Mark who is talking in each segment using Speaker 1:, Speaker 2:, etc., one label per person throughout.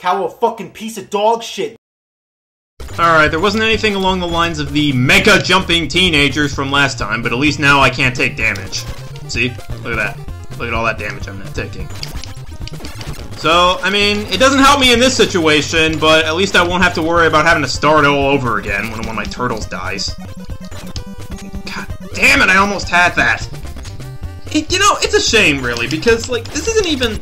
Speaker 1: How a fucking piece of dog shit.
Speaker 2: Alright, there wasn't anything along the lines of the mega jumping teenagers from last time, but at least now I can't take damage. See? Look at that. Look at all that damage I'm not taking. So, I mean, it doesn't help me in this situation, but at least I won't have to worry about having to start all over again when one of my turtles dies. God damn it, I almost had that! It, you know, it's a shame, really, because, like, this isn't even...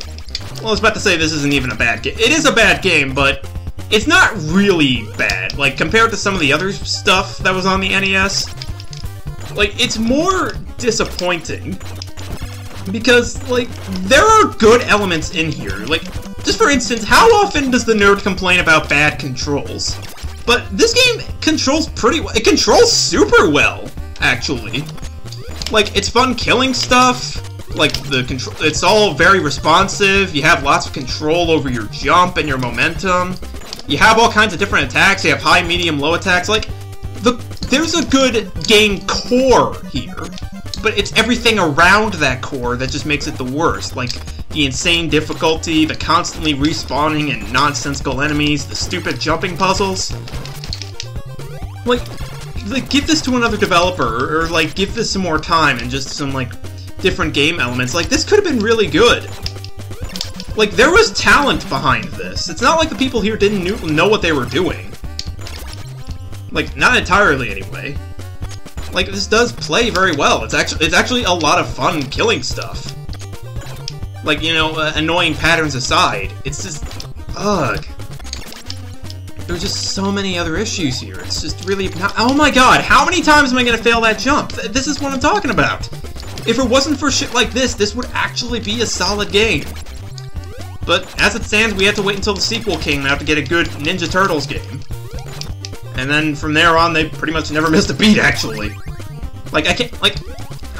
Speaker 2: Well, I was about to say this isn't even a bad game. It is a bad game, but it's not really bad. Like, compared to some of the other stuff that was on the NES, like, it's more disappointing. Because, like, there are good elements in here. Like, just for instance, how often does the nerd complain about bad controls? But this game controls pretty well. It controls super well, actually. Like, it's fun killing stuff. Like, the control, it's all very responsive. You have lots of control over your jump and your momentum. You have all kinds of different attacks. You have high, medium, low attacks. Like, the there's a good game core here but it's everything around that core that just makes it the worst. Like the insane difficulty, the constantly respawning and nonsensical enemies, the stupid jumping puzzles. Like, like give this to another developer, or, like give this some more time and just some like different game elements. Like this could have been really good. Like there was talent behind this. It's not like the people here didn't know what they were doing. Like not entirely anyway like this does play very well. It's actually it's actually a lot of fun killing stuff. Like you know, uh, annoying patterns aside, it's just ugh. There's just so many other issues here. It's just really not, oh my god, how many times am I gonna fail that jump? This is what I'm talking about. If it wasn't for shit like this, this would actually be a solid game. But as it stands, we have to wait until the sequel came out to get a good Ninja Turtles game. And then from there on, they pretty much never missed a beat, actually. Like, I can't, like,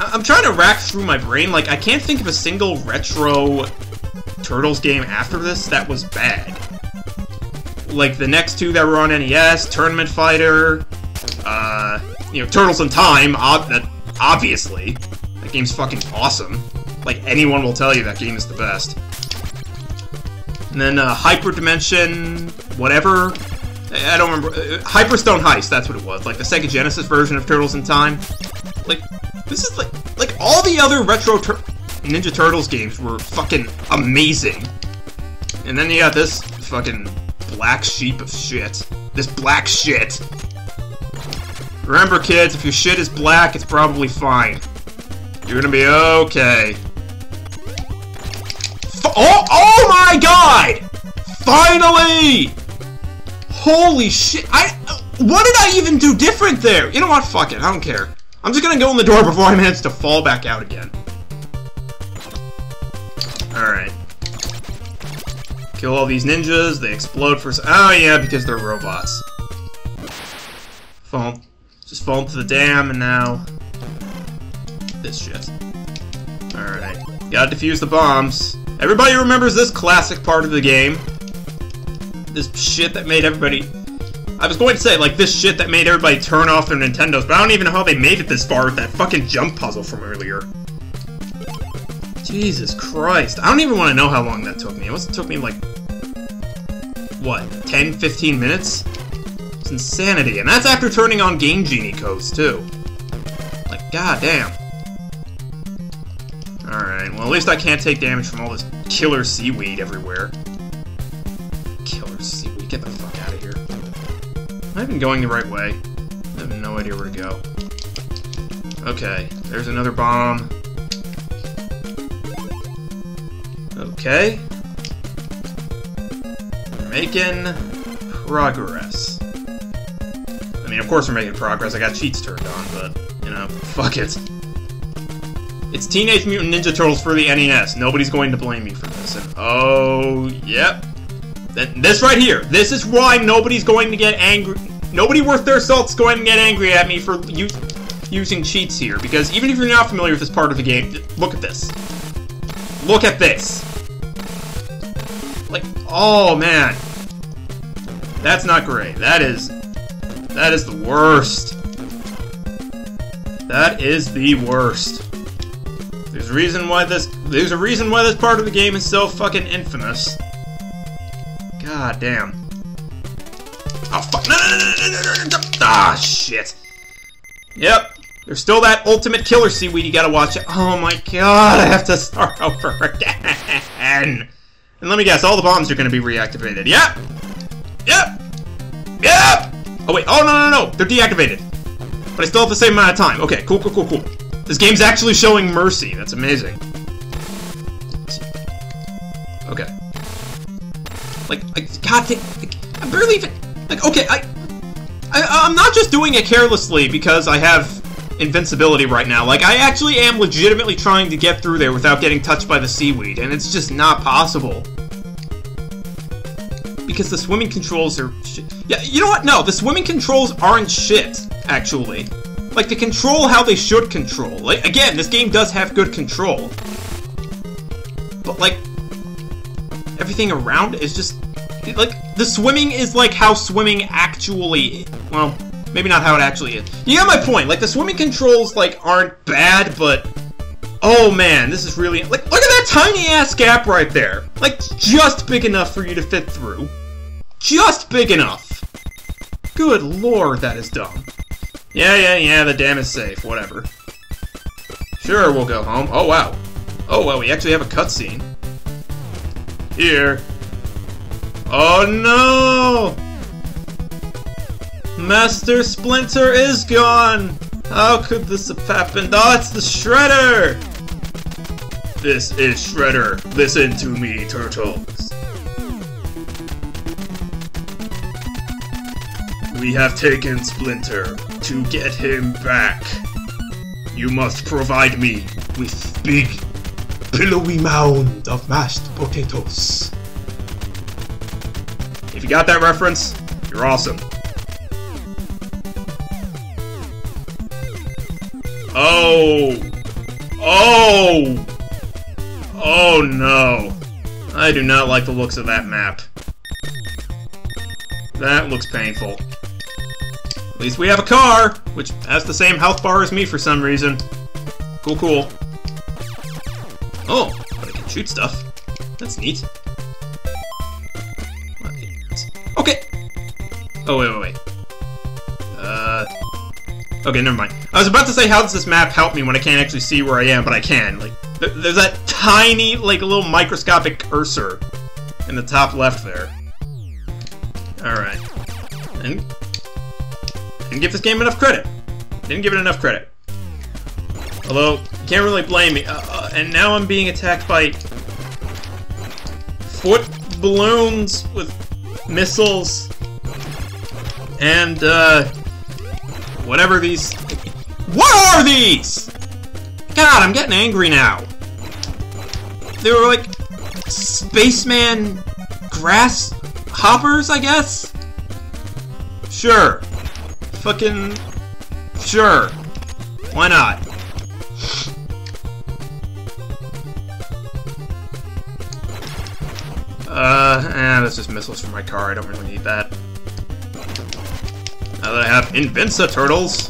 Speaker 2: I'm trying to rack through my brain, like, I can't think of a single retro Turtles game after this that was bad. Like, the next two that were on NES, Tournament Fighter, uh, you know, Turtles in Time, ob that, obviously. That game's fucking awesome. Like, anyone will tell you that game is the best. And then, uh, Hyper Dimension, whatever, I don't remember. Uh, Hyperstone Heist, that's what it was. Like the Sega Genesis version of Turtles in Time. Like, this is like, like all the other retro Tur Ninja Turtles games were fucking amazing. And then you got this fucking black sheep of shit. This black shit. Remember, kids, if your shit is black, it's probably fine. You're gonna be okay. F oh, oh my god! Finally! Holy shit! I... What did I even do different there? You know what? Fuck it. I don't care. I'm just gonna go in the door before I manage to fall back out again. Alright. Kill all these ninjas. They explode for... Oh, yeah, because they're robots. Fall. Just fall into the dam, and now... This shit. Alright. Gotta defuse the bombs. Everybody remembers this classic part of the game this shit that made everybody... I was going to say, like, this shit that made everybody turn off their Nintendos, but I don't even know how they made it this far with that fucking jump puzzle from earlier. Jesus Christ. I don't even want to know how long that took me. It must have took me, like... What, 10, 15 minutes? It's insanity. And that's after turning on Game Genie codes, too. Like, goddamn. Alright, well at least I can't take damage from all this killer seaweed everywhere. Killer seaweed, get the fuck out of here. Am I even going the right way? I have no idea where to go. Okay, there's another bomb. Okay. We're making progress. I mean, of course we're making progress. I got cheats turned on, but, you know, fuck it. It's Teenage Mutant Ninja Turtles for the NES. Nobody's going to blame me for this. And, oh, yep. This right here. This is why nobody's going to get angry. Nobody worth their salt's going to get angry at me for using cheats here. Because even if you're not familiar with this part of the game, look at this. Look at this. Like, oh man. That's not great. That is... That is the worst. That is the worst. There's a reason why this... There's a reason why this part of the game is so fucking infamous. God damn. Oh, fuck. No, no, no. Ah, shit. Yep. There's still that ultimate killer seaweed you gotta watch. Oh my god, I have to start over again. And let me guess, all the bombs are gonna be reactivated. Yep. Yep. Yep. Oh wait, oh no, no, no, they're deactivated. But I still have the same amount of time. Okay, cool, cool, cool, cool. This game's actually showing mercy. That's amazing. Okay. Like, I, God, like, I barely even, like, okay, I, I, I'm not just doing it carelessly because I have invincibility right now. Like, I actually am legitimately trying to get through there without getting touched by the seaweed, and it's just not possible. Because the swimming controls are shit. Yeah, you know what? No, the swimming controls aren't shit, actually. Like, to control how they should control. Like, again, this game does have good control. But, like, everything around is just... Like, the swimming is like how swimming actually... Well, maybe not how it actually is. You get my point. Like, the swimming controls, like, aren't bad, but... Oh, man, this is really... Like, look at that tiny-ass gap right there. Like, just big enough for you to fit through. Just big enough. Good lord, that is dumb. Yeah, yeah, yeah, the dam is safe. Whatever. Sure, we'll go home. Oh, wow. Oh, well, we actually have a cutscene. Here. Oh, no! Master Splinter is gone! How could this have happened? Oh, it's the Shredder! This is Shredder. Listen to me, Turtles. We have taken Splinter. To get him back, you must provide me with big, pillowy mound of mashed potatoes. If you got that reference, you're awesome. Oh! Oh! Oh no. I do not like the looks of that map. That looks painful. At least we have a car, which has the same health bar as me for some reason. Cool, cool. Oh, but I can shoot stuff. That's neat. Okay. Oh, wait, wait, wait. Uh... Okay, never mind. I was about to say, how does this map help me when I can't actually see where I am, but I can. Like, th there's that tiny, like, little microscopic cursor in the top left there. Alright. And didn't give this game enough credit. Didn't give it enough credit. Although, you can't really blame me. Uh, uh, and now I'm being attacked by foot balloons with missiles and uh, whatever these. What are these? God, I'm getting angry now. They were like spaceman grass hoppers, I guess. Sure. Fucking sure. Why not? Uh, eh, that's just missiles for my car. I don't really need that. Now that I have Invinci Turtles.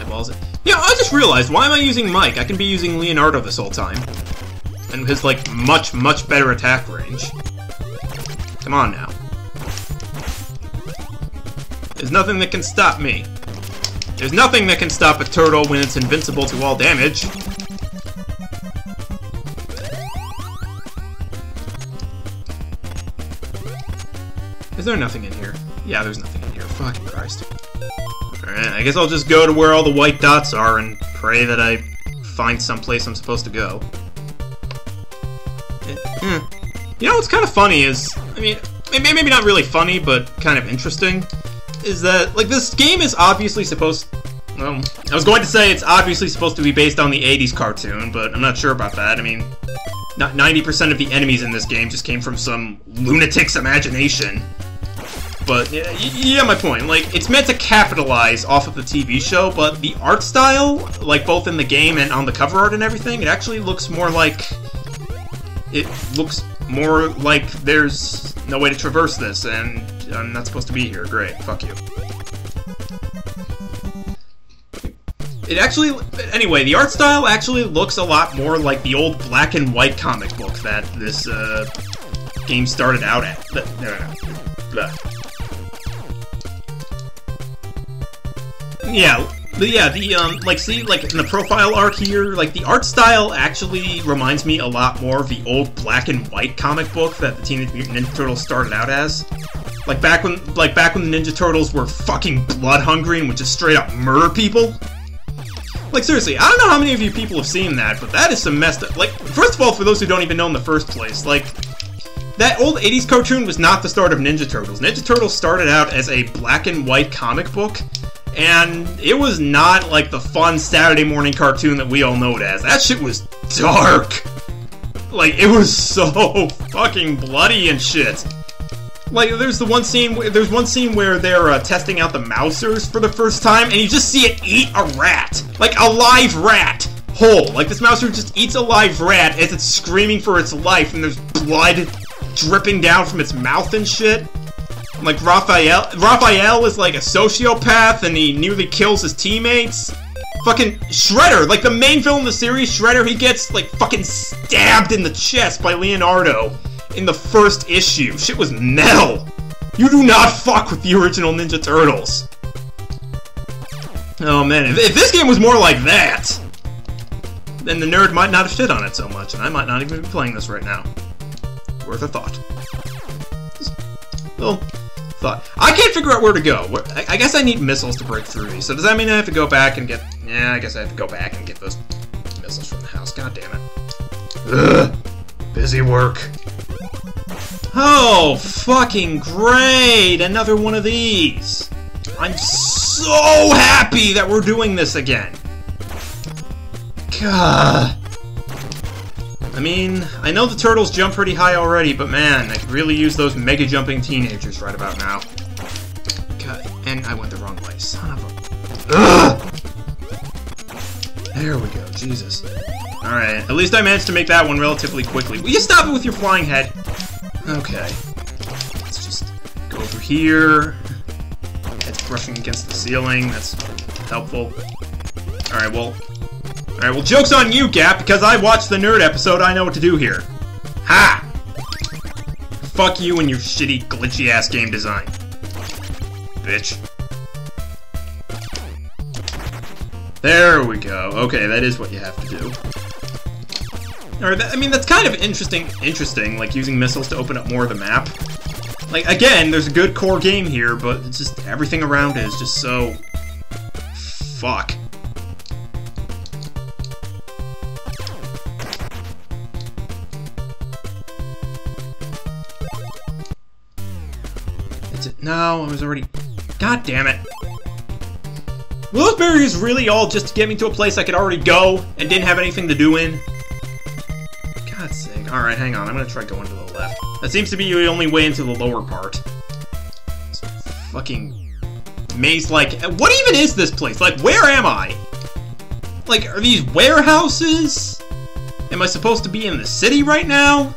Speaker 2: Eyeballs it. Yeah, I just realized, why am I using Mike? I can be using Leonardo this whole time. And his, like, much, much better attack range. Come on now. There's nothing that can stop me. There's nothing that can stop a turtle when it's invincible to all damage. Is there nothing in here? Yeah, there's nothing in here. Fucking Christ. Alright, I guess I'll just go to where all the white dots are and pray that I find someplace I'm supposed to go. Eh, hmm. You know what's kind of funny is, I mean, maybe not really funny, but kind of interesting, is that, like, this game is obviously supposed... Well, I was going to say it's obviously supposed to be based on the 80s cartoon, but I'm not sure about that. I mean, not 90% of the enemies in this game just came from some lunatic's imagination. But, yeah, yeah, my point. Like, it's meant to capitalize off of the TV show, but the art style, like, both in the game and on the cover art and everything, it actually looks more like... It looks more like there's no way to traverse this, and I'm not supposed to be here. Great, fuck you. It actually, anyway, the art style actually looks a lot more like the old black and white comic book that this uh, game started out at. No, no. Blah. Yeah, the, yeah, the, um, like, see, like, in the profile art here, like, the art style actually reminds me a lot more of the old black and white comic book that the Teenage Mutant Ninja Turtles started out as. Like, back when, like, back when the Ninja Turtles were fucking blood hungry and would just straight up murder people. Like, seriously, I don't know how many of you people have seen that, but that is some messed up. Like, first of all, for those who don't even know in the first place, like, that old 80s cartoon was not the start of Ninja Turtles. Ninja Turtles started out as a black and white comic book and it was not like the fun Saturday morning cartoon that we all know it as. That shit was dark. Like, it was so fucking bloody and shit. Like, there's the one scene, there's one scene where they're uh, testing out the Mousers for the first time, and you just see it eat a rat. Like, a live rat. Whole. Like, this Mouser just eats a live rat as it's screaming for its life, and there's blood dripping down from its mouth and shit. Like Raphael, Raphael is like a sociopath and he nearly kills his teammates. Fucking Shredder, like the main villain of the series, Shredder, he gets like fucking stabbed in the chest by Leonardo in the first issue. Shit was metal. You do not fuck with the original Ninja Turtles. Oh man, if, if this game was more like that, then the nerd might not have shit on it so much, and I might not even be playing this right now. Worth a thought. Well, thought. I can't figure out where to go. I guess I need missiles to break through these. So does that mean I have to go back and get... Yeah, I guess I have to go back and get those missiles from the house. God damn it. Ugh. Busy work. Oh, fucking great! Another one of these! I'm so happy that we're doing this again! God. I mean, I know the turtles jump pretty high already, but man, I could really use those mega jumping teenagers right about now. God, and I went the wrong way. Son of a... Ugh! There we go, Jesus. Alright, at least I managed to make that one relatively quickly. Will you stop it with your flying head? Okay. Let's just go over here. It's brushing against the ceiling, that's helpful. Alright, well, Alright, well, joke's on you, Gap, because I watched the nerd episode, I know what to do here. Ha! Fuck you and your shitty, glitchy-ass game design. Bitch. There we go. Okay, that is what you have to do. Alright, I mean, that's kind of interesting, interesting, like, using missiles to open up more of the map. Like, again, there's a good core game here, but it's just, everything around it is just so... Fuck. No, I was already... God damn it. Those barriers really all just to get me to a place I could already go and didn't have anything to do in? God's sake. Alright, hang on. I'm gonna try going to the left. That seems to be the only way into the lower part. Fucking maze-like... What even is this place? Like, where am I? Like, are these warehouses? Am I supposed to be in the city right now?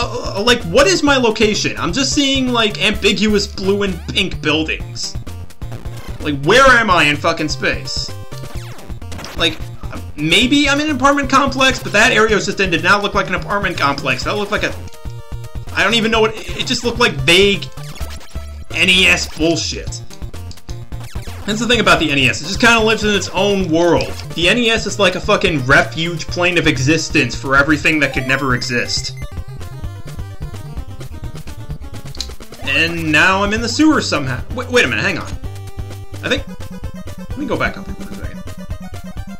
Speaker 2: Uh, like, what is my location? I'm just seeing, like, ambiguous blue and pink buildings. Like, where am I in fucking space? Like, maybe I'm in an apartment complex, but that area just did not look like an apartment complex. That looked like a... I don't even know what... It just looked like vague NES bullshit. That's the thing about the NES, it just kind of lives in its own world. The NES is like a fucking refuge plane of existence for everything that could never exist. And now I'm in the sewer somehow. Wait, wait a minute, hang on. I think... Let me go back up for a second.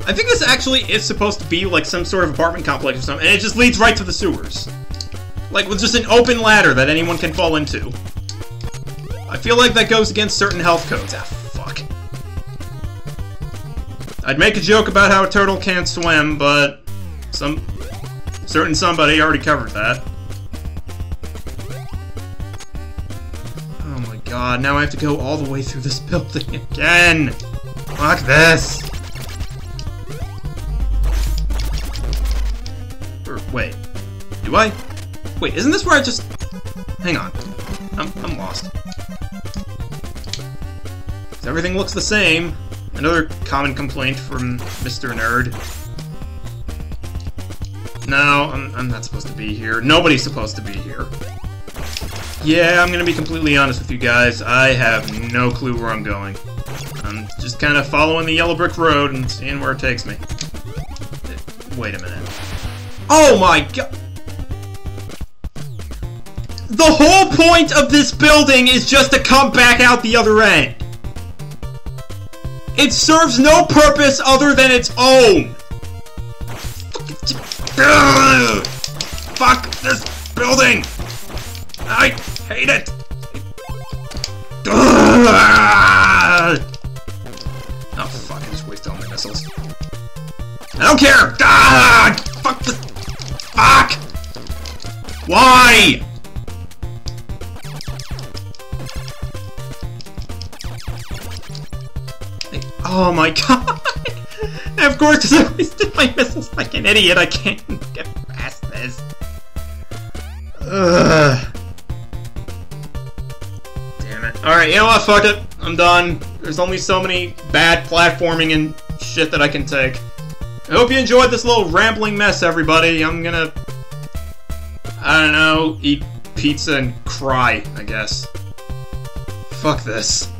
Speaker 2: I think this actually is supposed to be like some sort of apartment complex or something, and it just leads right to the sewers. Like, with just an open ladder that anyone can fall into. I feel like that goes against certain health codes. Ah, fuck. I'd make a joke about how a turtle can't swim, but... Some... Certain somebody already covered that. God, now I have to go all the way through this building again! Fuck this! Or, wait. Do I? Wait, isn't this where I just... Hang on. I'm, I'm lost. Everything looks the same. Another common complaint from Mr. Nerd. No, I'm, I'm not supposed to be here. Nobody's supposed to be here. Yeah, I'm gonna be completely honest with you guys. I have no clue where I'm going. I'm just kind of following the yellow brick road and seeing where it takes me. Wait a minute. Oh my god! The whole point of this building is just to come back out the other end. It serves no purpose other than its own. Fuck this building! I hate it! Oh fuck, I just wasted all my missiles. I don't care! Ah, fuck this! Fuck! Why? Oh my god! Of course, I wasted my missiles like an idiot. I can't get past this. Ugh. Alright, you know what? Fuck it. I'm done. There's only so many bad platforming and shit that I can take. I hope you enjoyed this little rambling mess, everybody. I'm gonna. I don't know, eat pizza and cry, I guess. Fuck this.